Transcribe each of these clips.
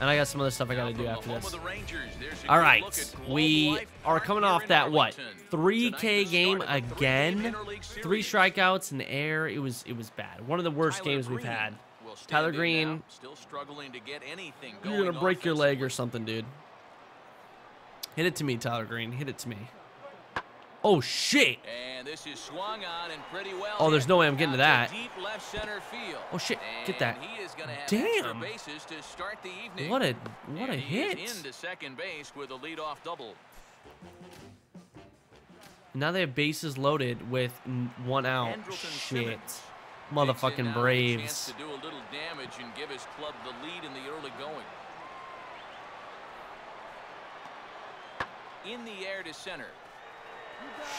And I got some other stuff I got to do after this. All right, we are coming off that what 3K game again. Three strikeouts in the air. It was it was bad. One of the worst games we've had. Tyler Green, you're gonna break your leg or something, dude. Hit it to me, Tyler Green. Hit it to me. Oh shit! Well oh, there's no way I'm getting to that. Oh shit! Get that! Damn! What a what a hit! Into second base with a leadoff double. Now they have bases loaded with one out. Shit. Motherfucking Braves. To do a little damage and give his club the lead in the early going. In the air to center.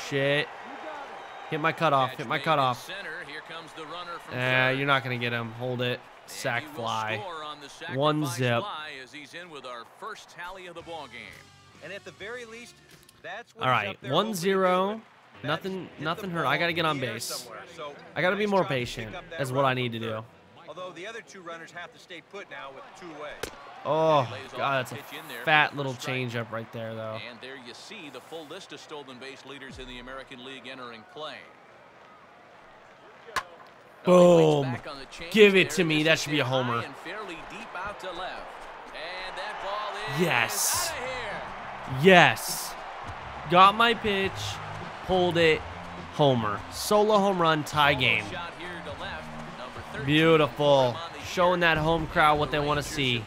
Shit. Hit my cutoff. Hit my cutoff. Eh, you're not going to get him. Hold it. Sack fly. One zip. And at the least, All right. One zero. Nothing, nothing hurt. I got to get on base. I got to be more patient. That's what I need to do. Although the other two runners have to stay put now with two away. Oh, God, that's a fat little changeup right there, though. And there you see the full list of stolen base leaders in the American League entering play. Boom. Give it to me. That should be a homer. Yes. Yes. Got my pitch. Pulled it. Homer. Solo home run tie game. Beautiful. Showing that home crowd what they want to see.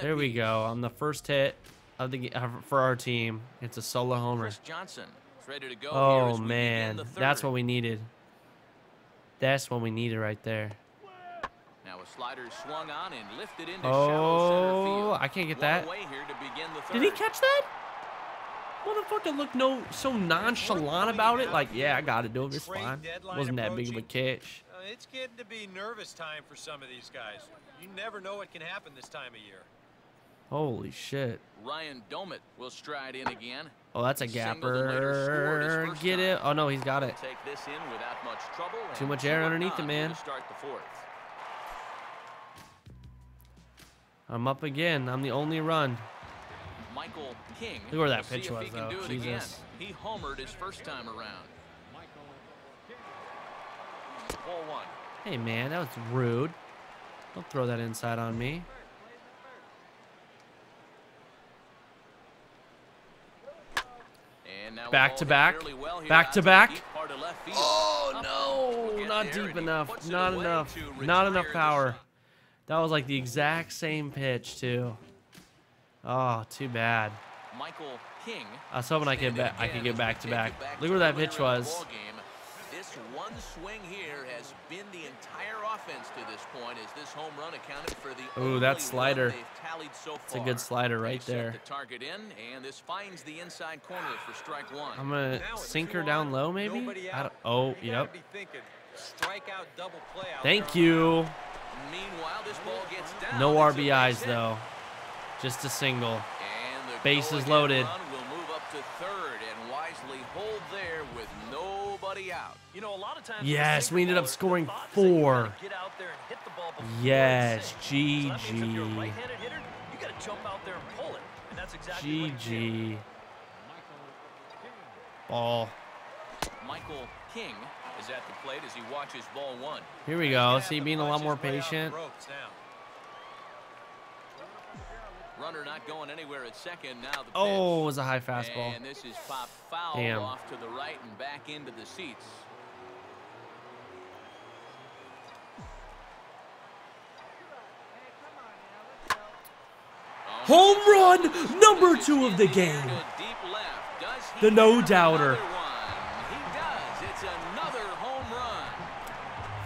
There we go. On the first hit of the uh, for our team, it's a solo homer. Oh man, that's what we needed. That's what we needed right there. Now a slider swung on and lifted into oh, I can't get that. Did he catch that? Motherfucker looked no so nonchalant about it. Like, yeah, I got to do it. It's fine. Wasn't that big of a catch. It's getting to be nervous time for some of these guys. You never know what can happen this time of year. Holy shit. Ryan Doumit will stride in again. Oh, that's a gapper. Get it. Oh, no, he's got it. Much Too much air underneath him, man. I'm up again. I'm the only run. Michael King. Look where that pitch was, though. Jesus. He homered his first time around. Ball one. Hey, man, that was rude. Don't throw that inside on me. Back to back. Back to back. Oh, no. Not deep enough. Not enough. Not enough power. That was like the exact same pitch, too. Oh, too bad. Michael King. I was hoping I could I could get back to back. Look where that pitch was. This one swing here has been the entire offense to this point as this home run accounted for the Ooh, that slider. So it's a good slider right there. The target in, and this finds the inside corner for strike one. I'm gonna sink her down low, maybe. oh, yep. Thank you. No RBIs though, just a single. Bases loaded. You know, a lot of times yes, we ended up scoring four. Yes, GG. GG. Ball. Michael King is at the plate as he watches ball one. Here we go. See, being a lot more patient. Runner not going anywhere at second. Now the oh, it was a high fastball. And this is pop foul Damn. off to the right and back into the seats. Home run number two of the game. The no doubter.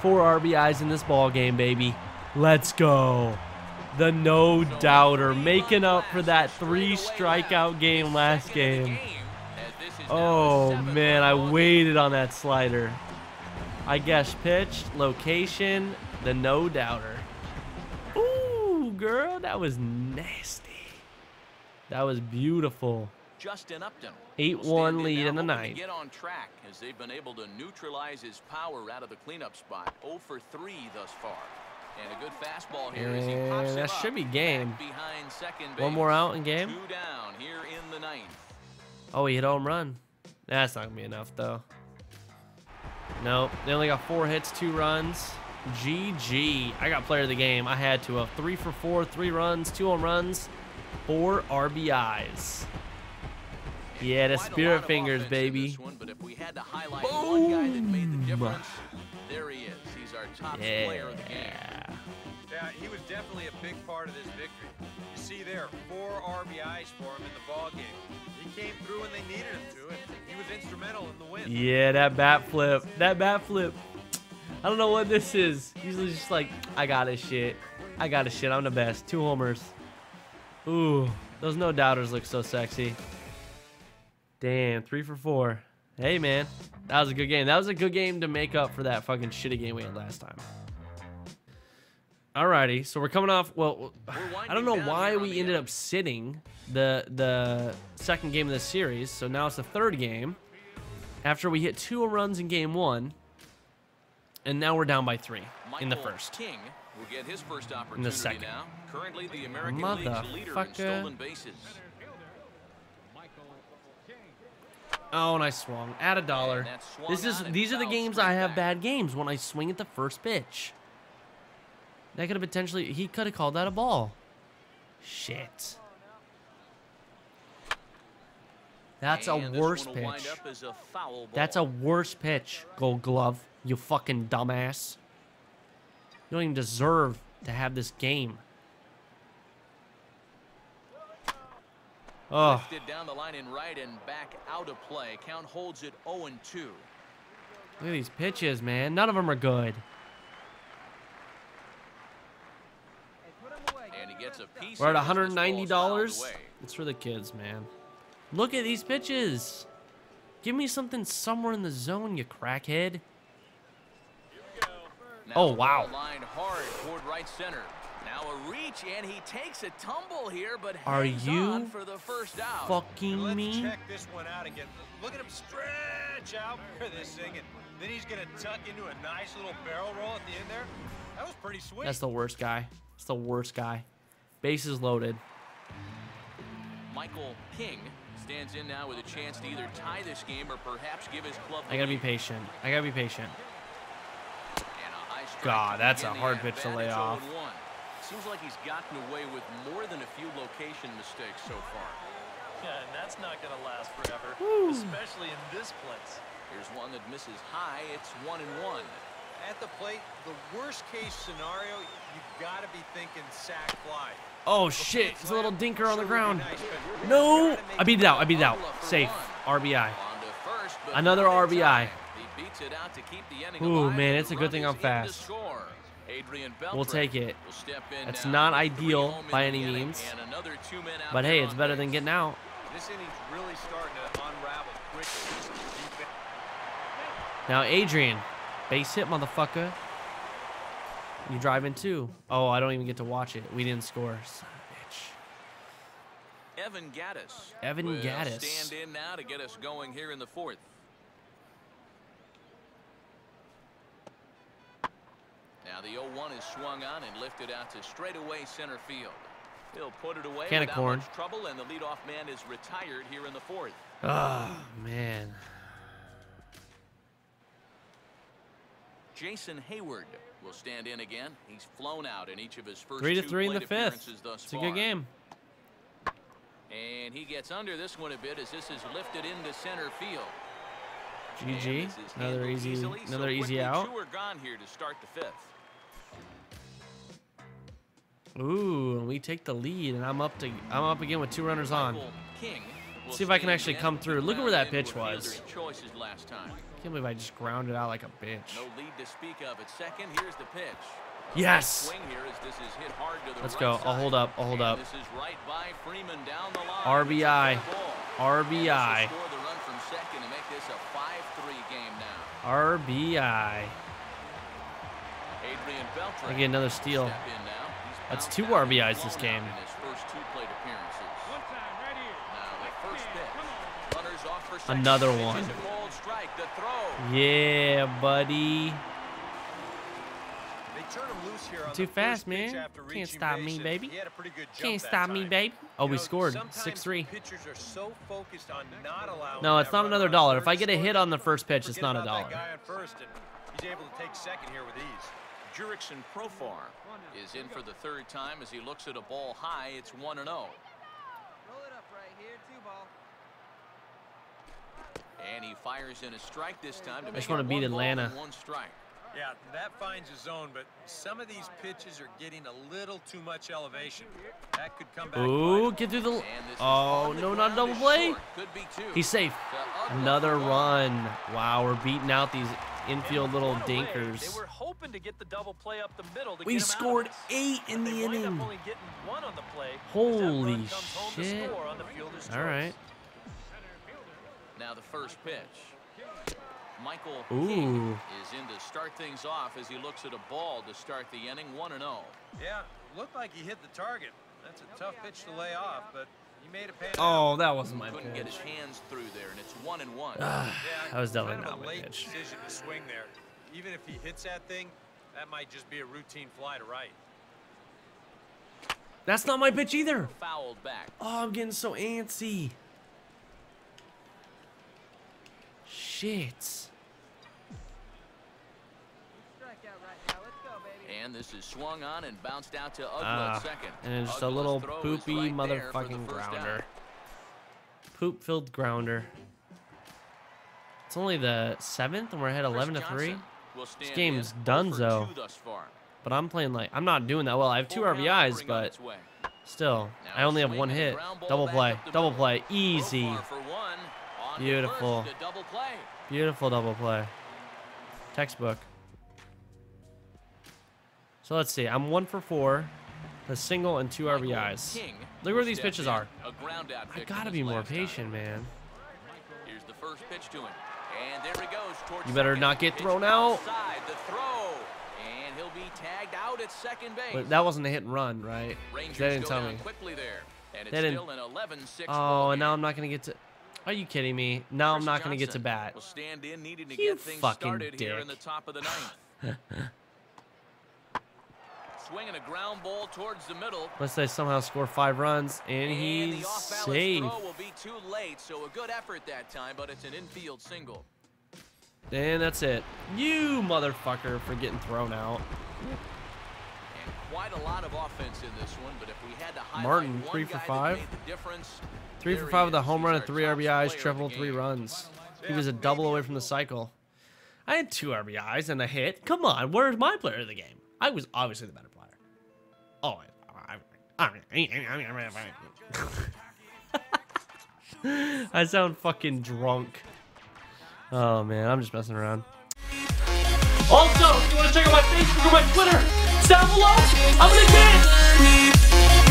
Four RBIs in this ball game, baby. Let's go. The no doubter making up for that three strikeout game last game. Oh man, I waited on that slider. I guess pitch, location, the no doubter. Ooh, girl, that was nasty. That was beautiful. Justin Upton. 8-1 lead in the ninth. Get on track as they've been able to neutralize his power out of the cleanup spot. 0 for 3 thus far. And a good fastball here as he pops that should be game. behind second One more out in game. Two down here in the ninth. Oh, he hit home run. That's not gonna be enough though. Nope. They only got four hits, two runs. GG. I got player of the game. I had to have three for four, three runs, two home runs, four RBIs. Yeah, the Quite a lot spirit fingers, baby. one, but if we had to highlight one guy that made the Boom. difference, there he is. He's our top player of the game. Yeah. Yeah, he was definitely a big part of this victory. You see there, four RBIs for him in the ball game. He came through when they needed him to, and he was instrumental in the win. Yeah, that bat flip. That bat flip. I don't know what this is. Usually just like, I got this shit. I got this shit. I'm the best. Two homers. Ooh, those no doubters look so sexy. Damn, three for four. Hey, man. That was a good game. That was a good game to make up for that fucking shitty game we had last time. Alrighty, so we're coming off. Well, I don't know why we ended up sitting the the second game of the series. So now it's the third game. After we hit two runs in game one, and now we're down by three in the first. King will get his first opportunity second. now. Currently the American League's leader in Motherfucker. stolen bases. Oh, and I swung at a dollar. And that swung This is these are the games I have back. bad games when I swing at the first pitch. That could have potentially he could have called that a ball. Shit. That's a worse one will wind pitch. a. That's a worse pitch, Gold Glove. You fucking dumbass. You don't even deserve to have this game. Oh, down the line in right and back out of play. Count holds it 0 and 2. look at these pitches, man. None of them are good. And he gets a piece We're at of it as this ball's fouled $190. It's for the kids, man. Look at these pitches. Give me something somewhere in the zone, you crackhead. Now Oh, wow. ball Lined hard toward right center. Now a reach and he takes a tumble here, but Are you on for the first out. Fucking Let's me. check this one out again. Look at him stretch out for this thing, and then he's gonna tuck into a nice little barrel roll at the end there. That was pretty sweet. That's the worst guy. It's the worst guy. Bases loaded. Michael King stands in now with a chance to either tie this game or perhaps give his club. I gotta be patient. I gotta be patient. And a high strike God, that's a hard pitch to lay off. Seems like he's gotten away with more than a few location mistakes so far. Yeah, and that's not going to last forever, especially in this place. Here's one that misses high. It's one and one. At the plate, the worst case scenario, you gotta be thinking sack fly. Oh shit! It's a little dinker on the Sure would be ground. nice, No! I beat it out. I beat it out. Bubble up for Safe. one. RBI. First, Another not in RBI. Beats it out to keep the inning Ooh, man, it's a good thing I'm fast. Adrian We'll take it. will step in That's not ideal by any means. and another two men out But hey, it's better than getting out. This inning's really starting to unravel quickly. Now Adrian, base hit, motherfucker. You drive in too. Oh, I don't even get to watch it. We didn't score. Son of a bitch. Evan Gattis. Evan Gattis. stand in now to get us going here in the fourth. Now the 0-1 is swung on and lifted out to straightaway center field. He'll put it away Can of corn. trouble, and the leadoff man is retired here in the fourth. Oh man. Jason Heyward will stand in again. He's flown out in each of his first Three to two three in the fifth. It's a good game. And he gets under this one a bit as this is lifted into center field. GG. is Another easy, easily, so another easy out. Two are gone here to start the fifth. Ooh, and we take the lead, and I'm up to I'm up again with two runners on. See if I can actually come through. Look at where that pitch was. fielder's Choices last time. Can't believe I just grounded out like a bitch. No lead to speak of at second. Here's the pitch. Yes. Swing here as this is hit hard to the Let's go. I'll hold up. I'll hold up. This is right by Freeman down the line. RBI. It's a fair ball. RBI. This will score the run from second to make this a 5-3 game now. RBI. I get another steal. That's two out RBIs this game. out In his first two plate appearances. Now the first pitch. Runners off for second. Another one. is a bold strike. The throw. Yeah, buddy. They turn him loose here on Too fast, man. Can't stop me, baby. He had a pretty good jump Can't stop me, time. baby. Oh, we scored. 6-3. Pitchers are so focused on not allowing No, it's not another dollar. If I get a hit on the first pitch, it's not a dollar. guy on first, and he's able to take second here with ease. Jurickson Profar is in for the third time as he looks at a ball high. It's 1 and 0. Roll it up right here, two ball. And he fires in a strike this time to I make just wanna beat one Atlanta. One strike. Yeah, that finds his zone, but some of these pitches are getting a little too much elevation. That could come back. Ooh, get through the. And this is Oh, the no, not a double play. Could be two. He's safe. Another run. Wow, we're beating out these And infield little dinkers. They were hoping to get the double play up the middle to We get him out scored eight in the they wind up inning. one on the play Holy run comes home to shit. score on the fielder's All choice. right. Now the first pitch. Michael Ooh. King is in to start things off as he looks at a ball to start the inning 1 and oh. 0. Yeah, looked like he hit the target. That's a tough pitch to lay off, but he made it pay. Oh, that wasn't my Couldn't get pitch. his hands through there and it's 1 and 1. Ah, that was definitely not a my pitch. decision to swing there. Even if he hits that thing, that might just be a routine fly to right. That's not my pitch either. Fouled back. Oh, I'm getting so antsy. Shit. Strikeout right now. Let's go, baby. And this is swung on and bounced out to Uggla Ah, second. and then just a little poopy right there for the motherfucking grounder. Poop-filled grounder. It's only the seventh, and we're ahead Chris 11 to three. This game's in, 0 done, though. 2 thus far. But I'm playing like I'm not doing that well. I have two RBIs, but still, Now I only have one hit. Double play, double play, easy. Beautiful. double play. beautiful double play. Textbook. So let's see. I'm one for four, a single and two RBIs. King Look where these pitches in, are. A ground out I gotta be more last time. patient, man. Here's the first pitch to him. And there he goes towards You better not get thrown out. the throw. And he'll be tagged out at second base. But that wasn't a hit and run, right? Rangers They didn't tell me. quickly there. And didn't- still an 11-6 Oh, and now. I'm not gonna get to. Are you kidding me? Now I'm Chris not gonna get to bat. Stand in to You get fucking started here in the dick. top of the ninth. Swinging a ground ball towards the middle. Unless they somehow score five runs, and And he's the off-balance safe. throw will be too late, so a good effort that time, but it's an infield single. And that's it. You motherfucker for getting thrown out. And quite a lot of offense in this one, but if we had to highlight Martin, three for five. the difference, Three for five with a home run and three RBIs, player of triple, three runs. He was a double away from the cycle. I had two RBIs and a hit. Come on, where's my player of the game? I was obviously the better player. Oh, I, sound fucking drunk. Oh man, I'm just messing around. Also, if you want to check out my Facebook or my Twitter, it's down below. I'm gonna.